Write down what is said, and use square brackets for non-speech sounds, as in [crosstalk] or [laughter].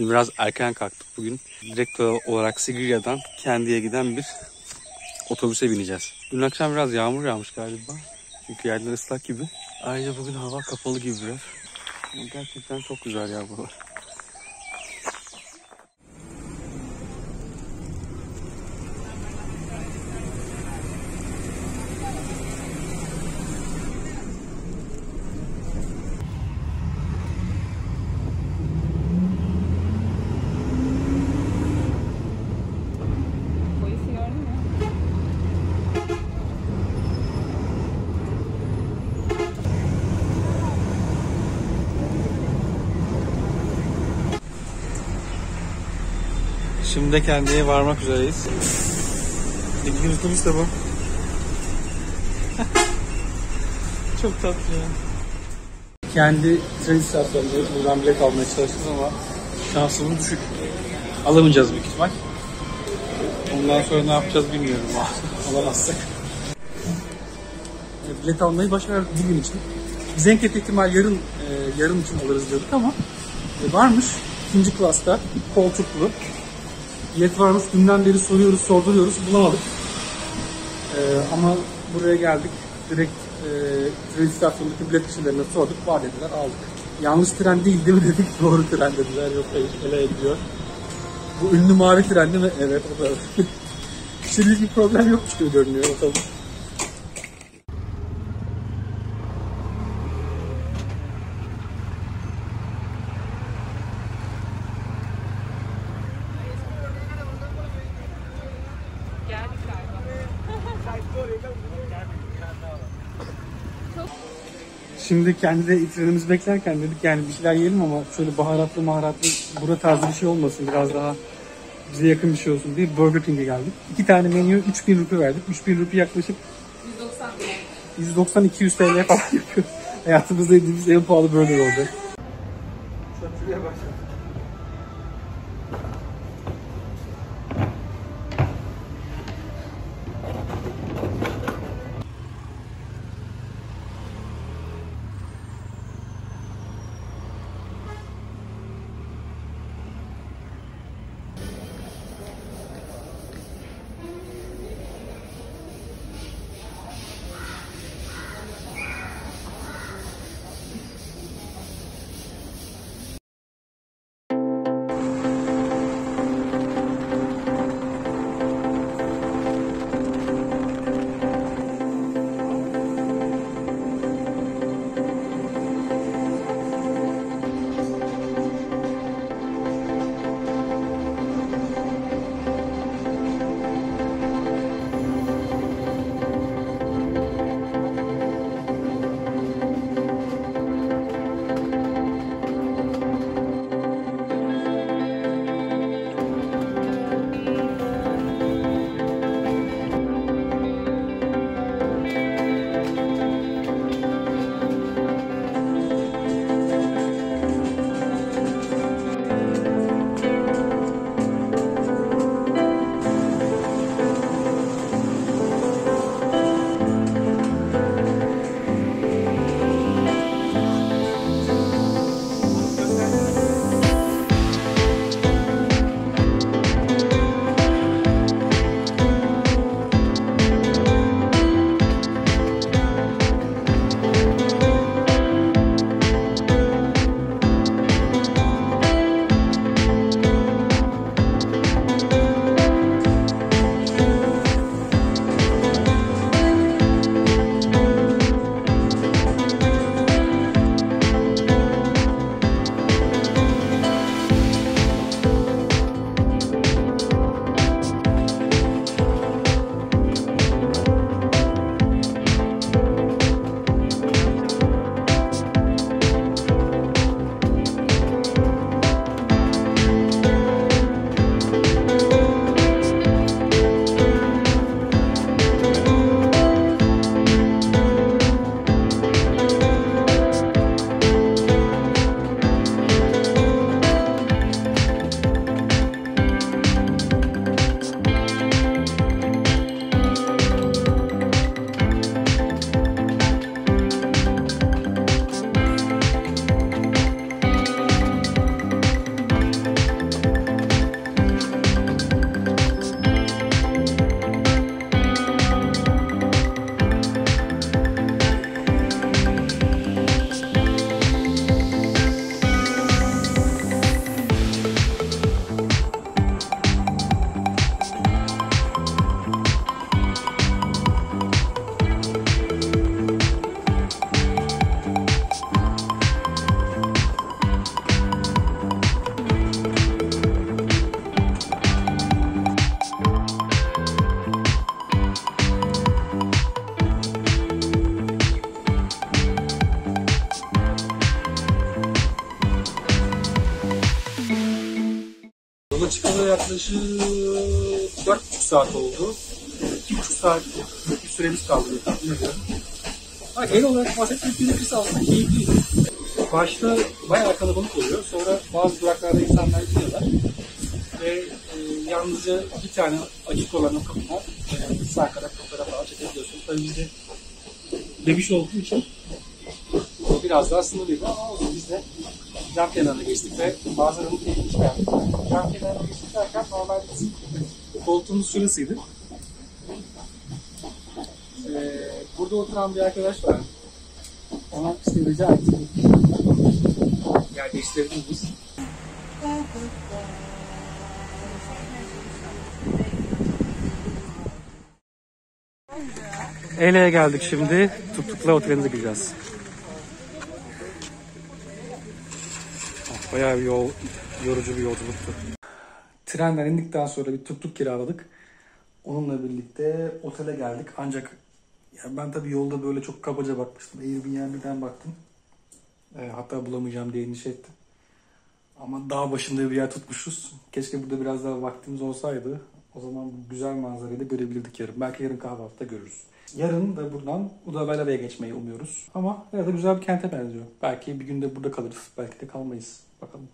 Şimdi biraz erken kalktık bugün. Direkt olarak Sigiria'dan Kendi'ye giden bir otobüse bineceğiz. Dün akşam biraz yağmur yağmış galiba. Çünkü yerler ıslak gibi. Ayrıca bugün hava kapalı gibi biraz. Gerçekten çok güzel ya buralar. Şimdi Kendi'ye varmak üzereyiz. Bildiğin otobüs de bu. [laughs] çok tatlı ya. Kendi tren istasyonunda buradan bilet almaya çalışacağız ama şansımız düşük. Alamayacağız büyük ihtimal. Ondan sonra ne yapacağız bilmiyorum. [laughs] Alamazsak. E, Bilet almayı başardık bugün için. Biz en kötü ihtimal yarın e, yarın için alırız diyorduk ama e, varmış ikinci klasta koltuklu. Bilet varmış dünden beri soruyoruz sorduruyoruz bulamadık. E, ama buraya geldik direkt e, tren istasyonundaki bilet kişilerine sorduk var dediler aldık. Yanlış tren değil değil mi dedik [laughs] doğru tren dediler yok hayır ele ediyor. Bu ünlü mavi tren değil mi? Evet o da. [laughs] Şimdilik bir problem yokmuş gibi görünüyor otobüs. Şimdi kendi de trenimizi beklerken dedik yani bir şeyler yiyelim ama şöyle baharatlı maharatlı bura tarzı bir şey olmasın biraz daha bize yakın bir şey olsun diye Burger King'e geldik. İki tane menü 3000 rupi verdik. 3000 rupi yaklaşık 190 190-200 TL falan yapıyor. Hayatımızda yediğimiz en pahalı burger oldu. Şuraya bak. Yaklaşık 4,5 saat oldu. 2,5 saat bir süremiz kaldı ediyorum. Ha, genel olarak bahsettiğim Filipis aslında keyifliydi. Başta bayağı kalabalık oluyor. Sonra bazı duraklarda insanlar gidiyorlar. Ve e, yalnızca bir tane açık olan o kapıdan e, sağ kadar fotoğraf falan çekebiliyorsunuz. Tabii bizde bebiş olduğu için biraz daha sınırlıydı ama olsun biz de cam kenarına geçtik ve bazılarının ilginç beğendik. Cam kenarına geçtik derken normalde bizim koltuğumuz şurasıydı. Ee, burada oturan bir arkadaş var. Ona işte rica ettik. Yerleştirdik biz. Eyle'ye geldik şimdi. Tuktukla otelimize gideceğiz. Bayağı bir yol, yorucu bir yolculuktu. Trenden indikten sonra bir tuk tuk kiraladık. Onunla birlikte otele geldik. Ancak ya ben tabii yolda böyle çok kabaca bakmıştım. Airbnb'den baktım. E, hatta bulamayacağım diye endişe ettim. Ama dağ başında bir yer tutmuşuz. Keşke burada biraz daha vaktimiz olsaydı. O zaman bu güzel manzarayı da görebilirdik yarın. Belki yarın kahvaltıda görürüz. Yarın da buradan Udavalava'ya geçmeyi umuyoruz. Ama da güzel bir kente benziyor. Belki bir günde burada kalırız. Belki de kalmayız. Bakalım.